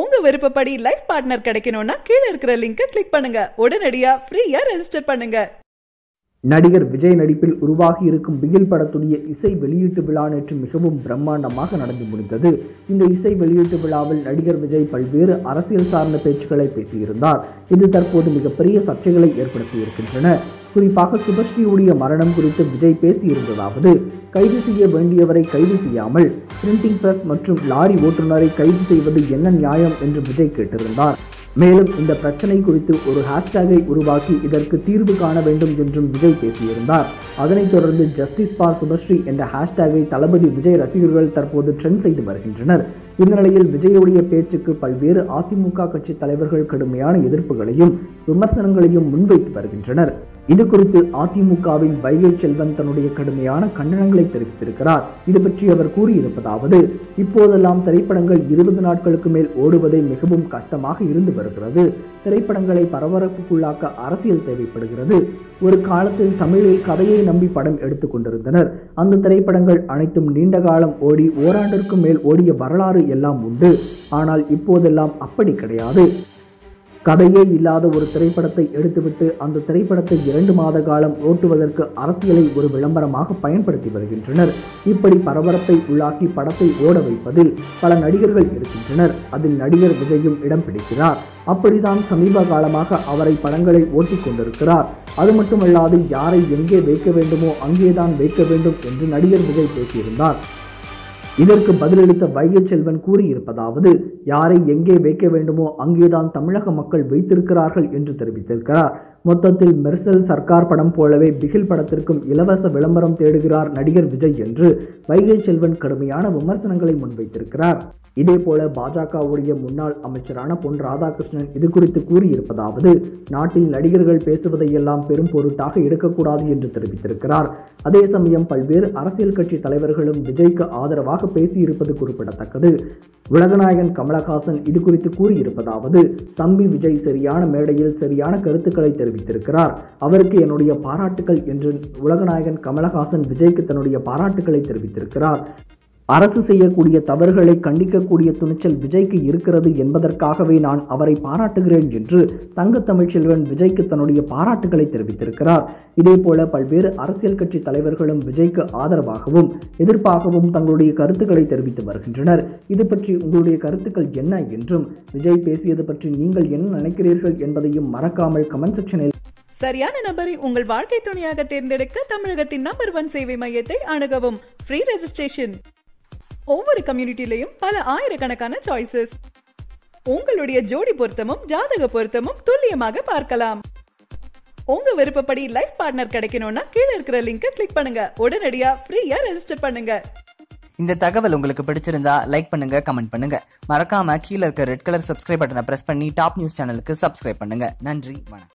உங்க விருப்பப்படி life partner கிடைக்கணும்னா கீழே இருக்கிற லிங்கை கிளிக் பண்ணுங்க. உடனடியா ஃப்ரீயா ரெஜிஸ்டர் பண்ணுங்க. நடிகர் விஜய் நடிப்பில் உருவாகி இருக்கும் பிகில் படத்துடைய இசை வெளியீட்டு விழா நேற்று மிகவும் பிரம்மாண்டமாக நடந்து முடிந்தது. இந்த இசை வெளியீட்டு விழாவில் நடிகர் விஜய் பல்வேறு அரசியல் சார்ந்த பேச்சுக்களை பேசியிருந்தார். இது தற்போது மிகப்பெரிய சர்ச்சைகளை ஏற்படுத்தி இருக்கின்றன. குறிப்பாக சுபஸ்ரீவுடைய மரணம் குறித்து விஜய் பேசியிருந்ததாவது கைது செய்ய வேண்டியவரை கைது செய்யாமல் பிரிண்டிங் பிரஸ் மற்றும் லாரி ஓட்டுநரை கைது செய்வது என்ன நியாயம் என்று விஜய் கேட்டிருந்தார். மேலும் இந்த பிரச்சனை குறித்து ஒரு ஹேஷ்டேகை உருவாக்கி இதற்கு தீர்வு காண வேண்டும் என்றும் விஜய் பேசியிருந்தார். அதனைத் தொடர்ந்து ஜஸ்டிஸ் பார் சுபஸ்ரீ என்ற ஹேஷ்டேகை தளபதி விஜய் ரசிகர்கள் தற்போது ட்ரெண்ட் செய்து வருகின்றனர். இந்த நிலையில் விஜயுடைய பேச்சுக்கு பல்வேறு அதிமுக கட்சி தலைவர்கள் கடுமையான எதிர்ப்புகளையும் விமர்சனங்களையும் முன்வைத்து வருகின்றனர். இது குறித்து அதிமுகவின் வைகை செல்வன் தன்னுடைய கடுமையான கண்டனங்களை தெரிவித்திருக்கிறார். இது பற்றி அவர் கூறியிருப்பதாவது இப்போதெல்லாம் திரைப்படங்கள் இருபது நாட்களுக்கு மேல் ஓடுவதே மிகவும் கஷ்டமாக இருந்து வருகிறது. திரைப்படங்களை பரபரப்புக்குள்ளாக்க அரசியல் தேவைப்படுகிறது. ஒரு காலத்தில் தமிழில் கதையை நம்பி படம் எடுத்துக் கொண்டிருந்தனர். அந்த திரைப்படங்கள் அனைத்தும் நீண்ட காலம் ஓடி ஓராண்டிற்கும் மேல் ஓடிய வரலாறு எல்லாம் உண்டு. ஆனால் இப்போதெல்லாம் அப்படி கிடையாது. கதையே இல்லாத ஒரு திரைப்படத்தை எடுத்துவிட்டு அந்த திரைப்படத்தை இரண்டு மாத காலம் ஓட்டுவதற்கு அரசியலை ஒரு விளம்பரமாக பயன்படுத்தி வருகின்றனர். இப்படி பரபரப்பை உள்ளாக்கி படத்தை ஓட வைப்பதில் பல நடிகர்கள் இருக்கின்றனர். அதில் நடிகர் விஜயும் இடம் பிடிக்கிறார். அப்படிதான் சமீப காலமாக அவரை படங்களை ஓட்டிக் கொண்டிருக்கிறார். அது மட்டுமல்லாது யாரை எங்கே வைக்க வேண்டுமோ அங்கேதான் வைக்க வேண்டும் என்று நடிகர் விஜய் பேசியிருந்தார். இதற்கு பதிலளித்த வைகை செல்வன் கூறியிருப்பதாவது யாரை எங்கே வைக்க வேண்டுமோ அங்கேதான் தமிழக மக்கள் வைத்திருக்கிறார்கள் என்று தெரிவித்திருக்கிறார். மொத்தத்தில் மெர்சல் சர்க்கார் படம் போலவே பிகில் படத்திற்கும் இலவச விளம்பரம் தேடுகிறார் நடிகர் விஜய் என்று வைகை செல்வன் கடுமையான விமர்சனங்களை முன்வைத்திருக்கிறார். இதேபோல பாஜகவுடைய முன்னாள் அமைச்சரான பொன் ராதாகிருஷ்ணன் இது குறித்து கூறியிருப்பதாவது நாட்டில் நடிகர்கள் பேசுவதையெல்லாம் பெரும் பொருட்டாக எடுக்கக்கூடாது என்று தெரிவித்திருக்கிறார். அதே சமயம் பல்வேறு அரசியல் கட்சி தலைவர்களும் விஜய்க்கு ஆதரவாக பேசியிருப்பது குறிப்பிடத்தக்கது. உலகநாயகன் கமலஹாசன் இது குறித்து கூறியிருப்பதாவது தம்பி விஜய் சரியான மேடையில் சரியான கருத்துக்களை தெரிவித்திருக்கிறார். அவருக்கு என்னுடைய பாராட்டுகள் என்று உலகநாயகன் கமலஹாசன் விஜய்க்கு தன்னுடைய பாராட்டுகளை தெரிவித்திருக்கிறார். அரசு செய்யக்கூடிய தவறுகளை கண்டிக்கக்கூடிய துணிச்சல் விஜய்க்கு இருக்கிறது என்பதற்காகவே நான் அவரை பாராட்டுகிறேன் என்று தங்க தமிழ்ச்செல்வன் விஜய்க்கு தன்னுடைய பாராட்டுகளை தெரிவித்திருக்கிறார். இதேபோல பல்வேறு அரசியல் கட்சி தலைவர்களும் விஜய்க்கு ஆதரவாகவும் எதிர்ப்பாகவும் தங்களுடைய கருத்துக்களை தெரிவித்து வருகின்றனர். இது பற்றி உங்களுடைய கருத்துக்கள் என்ன என்றும் விஜய் பேசியது பற்றி நீங்கள் என்ன நினைக்கிறீர்கள் என்பதையும் மறக்காமல் கமெண்ட் செக்ஷனில் சரியான நபரை உங்கள் வாழ்க்கை துணையாக தேர்ந்தெடுக்க தமிழகத்தின் நம்பர் ஒன் சேவை மையத்தை அணுகவும். ஃப்ரீ ரெஜிஸ்ட்ரேஷன் ஒவ்வொரு கம்யூனிட்டிலையும் பல ஆயிரக்கணக்கான சாய்ஸஸ் உங்களுடைய ஜோடி பொருத்தமும் ஜாதக பொருத்தமும் துல்லியமாக பார்க்கலாம். உங்க விருப்பப்படி லைஃப் பார்ட்னர் கிடைக்கணும்னா கீழே இருக்கிற லிங்கை கிளிக் பண்ணுங்க. உடனடியா ஃப்ரீயா ரெஜிஸ்டர் பண்ணுங்க. இந்த தகவல் உங்களுக்கு பிடிச்சிருந்தா லைக் பண்ணுங்க கமெண்ட் பண்ணுங்க. மறக்காம கீழே இருக்க ரெட் கலர் சப்ஸ்கிரைப் பட்டனை பிரஸ் பண்ணி டாப் நியூஸ் சேனலுக்கு சப்ஸ்கிரைப் பண்ணுங்க. நன்றி வணக்கம்.